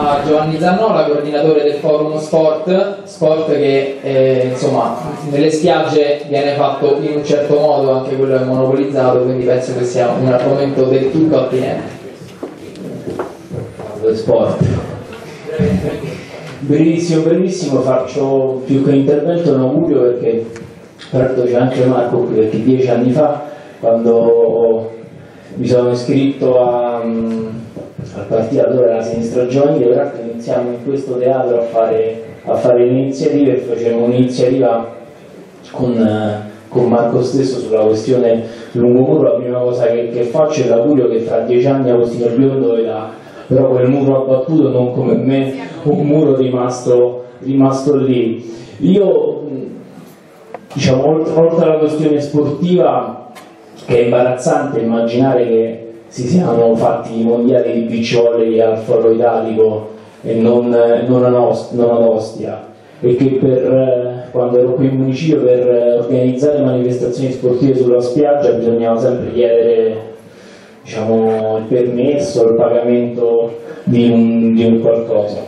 a Giovanni Zannola, coordinatore del forum Sport, sport che eh, insomma nelle spiagge viene fatto in un certo modo, anche quello è monopolizzato, quindi penso che sia un argomento del tutto attinente. Sport. Brevissimo, brevissimo, faccio più che intervento un augurio perché peraltro c'è anche Marco qui perché dieci anni fa quando mi sono iscritto a, al partito allora della sinistra giovanile, peraltro iniziamo in questo teatro a fare, a fare l'iniziativa e facevamo un'iniziativa con, con, Marco stesso sulla questione lungomuro, la prima cosa che, che faccio è l'augurio che tra dieci anni Agostino Biondo dove però quel muro abbattuto non come me, un muro rimasto, rimasto lì. Io, diciamo, oltre alla questione sportiva, che è imbarazzante immaginare che si siano fatti i mondiali di beach al Foro Italico e non, non, ad Ostia e che per, quando ero qui in municipio per organizzare manifestazioni sportive sulla spiaggia bisognava sempre chiedere diciamo, il permesso, il pagamento di un, di un qualcosa.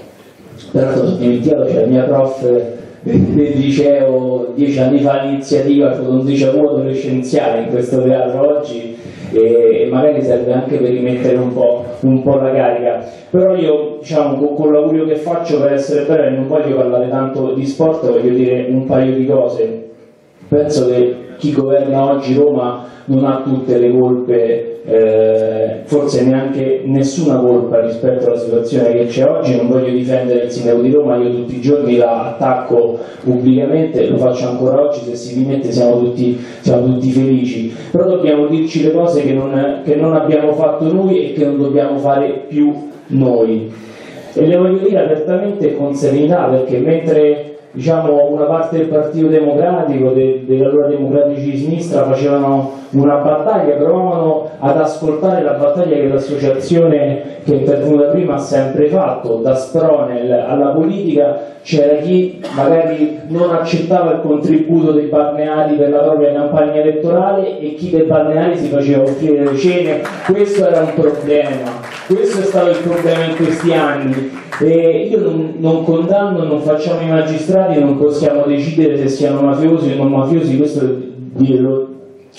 Peraltro sono dimenticato che la mia prof del liceo dieci anni fa l'iniziativa fotondricia adolescenziale in questo teatro oggi e, magari serve anche per rimettere un po', un po la carica. Però io diciamo con, con l'augurio che faccio per essere breve non voglio parlare tanto di sport, voglio dire un paio di cose. Penso che chi governa oggi Roma non ha tutte le colpe, eh, forse neanche nessuna colpa rispetto alla situazione che c'è oggi, non voglio difendere il sindaco di Roma, io tutti i giorni la attacco pubblicamente, lo faccio ancora oggi, se si rimette siamo tutti, siamo tutti felici, però dobbiamo dirci le cose che non, che non abbiamo fatto noi e che non dobbiamo fare più noi. E le voglio dire apertamente e con serenità perché mentre diciamo, una parte del Partito Democratico, de, degli allora democratici di sinistra facevano una battaglia, provavano ad ascoltare la battaglia che l'associazione che è intervenuta prima ha sempre fatto, da Spronel alla politica. C'era chi magari non accettava il contributo dei balneari per la propria campagna elettorale e chi dei balneari si faceva offrire le cene, questo era un problema, questo è stato il problema in questi anni e io non, non, condanno, non facciamo i magistrati, non possiamo decidere se siano mafiosi o non mafiosi, questo lo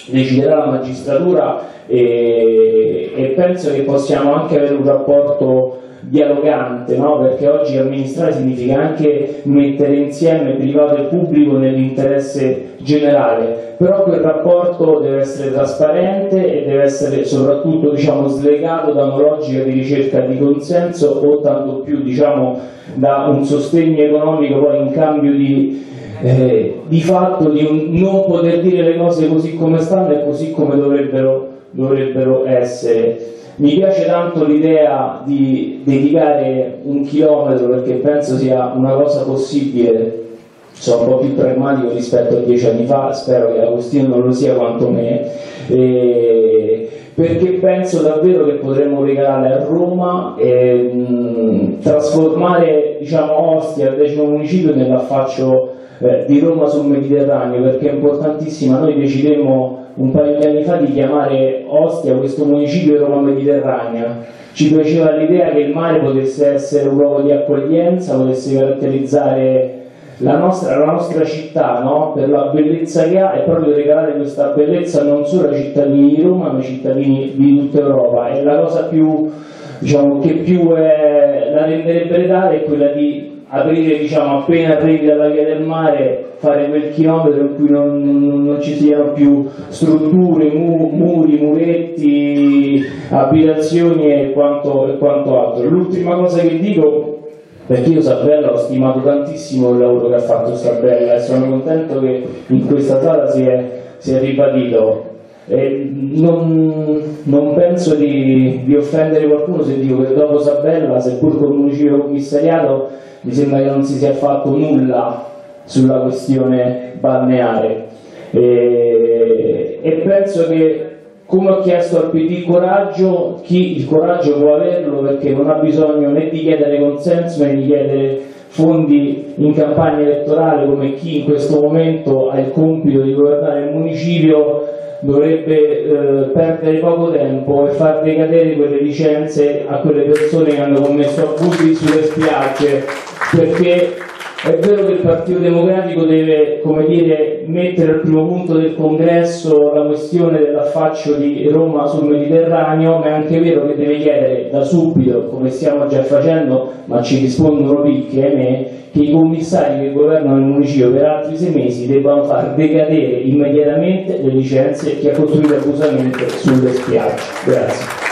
deciderà la magistratura e, e penso che possiamo anche avere un rapporto dialogante, no? perché oggi amministrare significa anche mettere insieme privato e pubblico nell'interesse generale, però quel rapporto deve essere trasparente e deve essere soprattutto diciamo, slegato da una logica di ricerca di consenso o tanto più diciamo, da un sostegno economico poi in cambio di, eh, di fatto di non poter dire le cose così come stanno e così come dovrebbero, dovrebbero essere. Mi piace tanto l'idea di dedicare un chilometro perché penso sia una cosa possibile, sono un po' più pragmatico rispetto a dieci anni fa, spero che Agostino non lo sia quanto me, e perché penso davvero che potremmo regalare a Roma e mh, trasformare diciamo, Ostia, il decimo municipio, nell'affaccio eh, di Roma sul Mediterraneo, perché è importantissima, noi decidemmo un paio di anni fa di chiamare Ostia questo municipio Roma Mediterranea. Ci piaceva l'idea che il mare potesse essere un luogo di accoglienza, potesse caratterizzare la nostra, la nostra città no? per la bellezza che ha e proprio regalare questa bellezza non solo ai cittadini di Roma ma ai cittadini di tutta Europa. E la cosa più, diciamo, che più è, la renderebbe tale è quella di aprire diciamo, appena arrivi dalla via del mare, fare quel chilometro in cui non, non, non ci siano più strutture, mu, muri, muretti, abitazioni e quanto, e quanto altro. L'ultima cosa che dico, perché io Sabella ho stimato tantissimo il lavoro che ha fatto Sabella e sono contento che in questa sala si è, si è ribadito. Non, non, penso di, di, offendere qualcuno se dico che dopo Sabella, seppur con il municipio commissariato, mi sembra che non si sia fatto nulla sulla questione balneare. E, e penso che come ho chiesto al PD coraggio, chi il coraggio può averlo perché non ha bisogno né di chiedere consenso né di chiedere fondi in campagna elettorale come chi in questo momento ha il compito di governare il municipio dovrebbe eh, perdere poco tempo e far decadere quelle licenze a quelle persone che hanno commesso abusi sulle spiagge perché è vero che il Partito Democratico deve come dire, mettere al primo punto del congresso la questione dell'affaccio di Roma sul Mediterraneo, ma è anche vero che deve chiedere da subito, come stiamo già facendo, ma ci rispondono picche, ahimè, che i commissari che governano il municipio per altri sei mesi debbano far decadere immediatamente le licenze che ha costruito abusamente sulle spiagge. Grazie.